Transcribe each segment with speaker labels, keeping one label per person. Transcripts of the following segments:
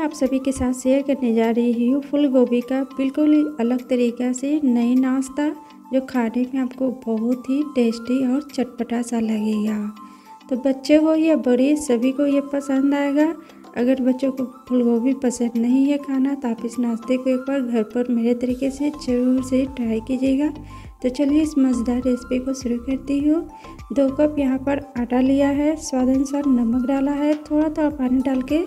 Speaker 1: आप सभी के साथ शेयर करने जा रही हूँ फूल गोभी का बिल्कुल ही अलग तरीक़ा से नई नाश्ता, जो खाने में आपको बहुत ही टेस्टी और चटपटा सा लगेगा। तो बच्चे हो या बड़े, सभी को ये पसंद आएगा। अगर बच्चों को फूल गोभी पसंद नहीं है खाना तो आप इस नाश्ते को एक बार घर पर मेरे तरीके से ज़रूर से ट्राई कीजिएगा। तो चलिए इस मज़ेदार रेसिपी को शुरू करती हूँ। दो कप यहाँ पर आटा लिया है, स्वाद अनुसार नमक डाला है, थोड़ा थोड़ा पानी डाल के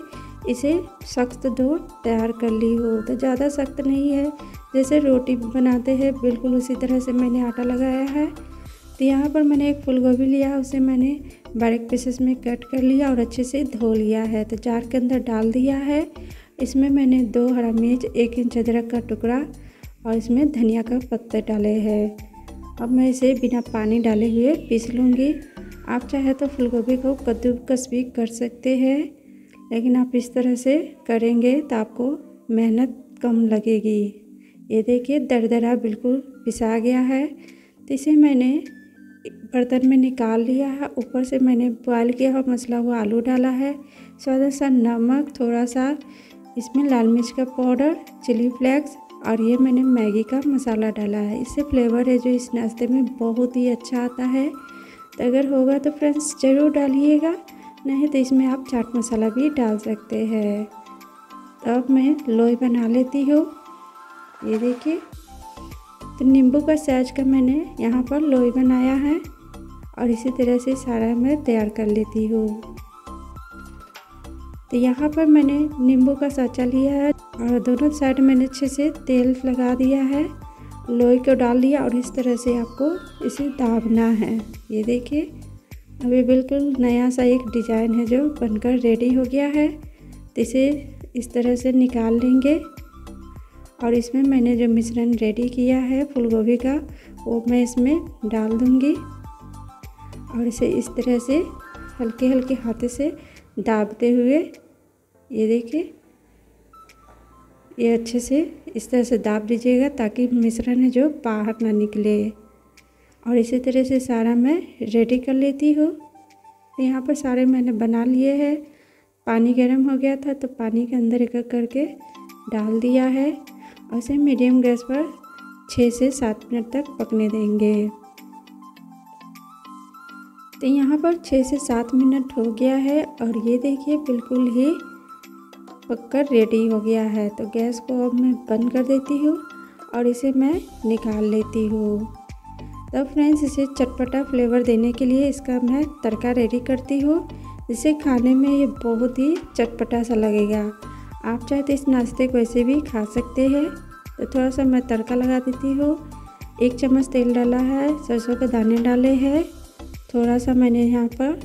Speaker 1: इसे सख्त दो तैयार कर ली हो। तो ज़्यादा सख्त नहीं है। जैसे रोटी बनाते हैं, बिल्कुल उसी तरह से मैंने आटा लगाया है। तो यहाँ पर मैंने एक फूल गोभी लिया, उसे मैंने बारीक पीसेस में कट कर लिया और अच्छे से धो लिया है। तो जार के अंदर डाल दिया है। इसमें मैंने दो हरा मिर्च, एक इंच अदरक का टुकड़ा और इसमें धनिया का पत्ते डाले हैं। अब मैं इसे बिना पानी डाले हुए पीस लूँगी। आप चाहे तो फूल गोभी को कद्दूकस भी कर सकते हैं। लेकिन आप इस तरह से करेंगे तो आपको मेहनत कम लगेगी। ये देखिए, दरदरा बिल्कुल पिसा गया है। तो इसे मैंने बर्तन में निकाल लिया है। ऊपर से मैंने बॉयल किया हुआ मसला हुआ आलू डाला है। स्वाद सा नमक थोड़ा सा, इसमें लाल मिर्च का पाउडर, चिली फ्लेक्स और ये मैंने मैगी का मसाला डाला है। इससे फ्लेवर है जो इस नाश्ते में बहुत ही अच्छा आता है। तो अगर होगा तो फ्रेंड्स ज़रूर डालिएगा। नहीं तो इसमें आप चाट मसाला भी डाल सकते हैं। तो अब मैं लोई बना लेती हूँ। ये देखिए तो नींबू का साइज़ का मैंने यहाँ पर लोई बनाया है और इसी तरह से सारा मैं तैयार कर लेती हूँ। तो यहाँ पर मैंने नींबू का साँचा लिया है और दोनों साइड मैंने अच्छे से तेल लगा दिया है, लोई को डाल दिया और इस तरह से आपको इसे दाबना है। ये देखिए अभी बिल्कुल नया सा एक डिज़ाइन है जो बनकर रेडी हो गया है। तो इसे इस तरह से निकाल लेंगे। और इसमें मैंने जो मिश्रण रेडी किया है फूल गोभी का, वो मैं इसमें डाल दूँगी। और इसे इस तरह से हल्के हल्के हाथों से दाबते हुए, ये देखिए, ये अच्छे से इस तरह से दाब दीजिएगा ताकि मिश्रण है जो बाहर ना निकले। और इसी तरह से सारा मैं रेडी कर लेती हूँ। तो यहाँ पर सारे मैंने बना लिए हैं। पानी गर्म हो गया था तो पानी के अंदर एक करके डाल दिया है। और इसे मीडियम गैस पर छः से सात मिनट तक पकने देंगे। तो यहाँ पर छः से सात मिनट हो गया है और ये देखिए बिल्कुल ही पककर रेडी हो गया है। तो गैस को अब मैं बंद कर देती हूँ और इसे मैं निकाल लेती हूँ। तब फ्रेंड्स, इसे चटपटा फ्लेवर देने के लिए इसका मैं तड़का रेडी करती हूँ। जिसे खाने में ये बहुत ही चटपटा सा लगेगा। आप चाहे तो इस नाश्ते को ऐसे भी खा सकते हैं। तो थोड़ा सा मैं तड़का लगा देती हूँ। एक चम्मच तेल डाला है, सरसों के दाने डाले हैं। थोड़ा सा मैंने यहाँ पर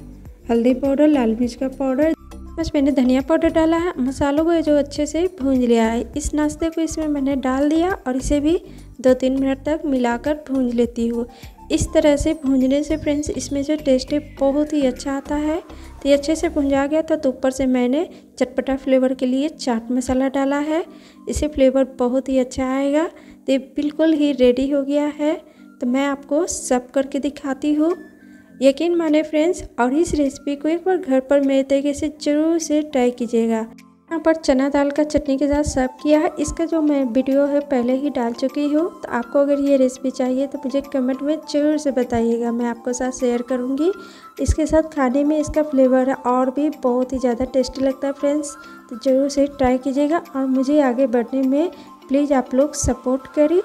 Speaker 1: हल्दी पाउडर, लाल मिर्च का पाउडर, बस मैंने धनिया पाउडर डाला है। मसालों को जो अच्छे से भूंज लिया है। इस नाश्ते को इसमें मैंने डाल दिया और इसे भी दो तीन मिनट तक मिलाकर भूंज लेती हूँ। इस तरह से भूंजने से फ्रेंड्स, इसमें जो टेस्ट है बहुत ही अच्छा आता है। तो ये अच्छे से भुंजा गया था तो ऊपर से मैंने चटपटा फ्लेवर के लिए चाट मसाला डाला है। इसे फ्लेवर बहुत ही अच्छा आएगा। तो ये बिल्कुल ही रेडी हो गया है। तो मैं आपको सब करके दिखाती हूँ। यकीन माने फ्रेंड्स, और इस रेसिपी को एक बार घर पर मेरे तरीके से ज़रूर से ट्राई कीजिएगा। यहाँ पर चना दाल का चटनी के साथ सर्व किया है। इसका जो मैं वीडियो है, पहले ही डाल चुकी हूँ। तो आपको अगर ये रेसिपी चाहिए तो मुझे कमेंट में ज़रूर से बताइएगा। मैं आपको साथ शेयर करूँगी। इसके साथ खाने में इसका फ्लेवर और भी बहुत ही ज़्यादा टेस्टी लगता है फ्रेंड्स तो ज़रूर से ट्राई कीजिएगा और मुझे आगे बढ़ने में प्लीज़ आप लोग सपोर्ट करिए।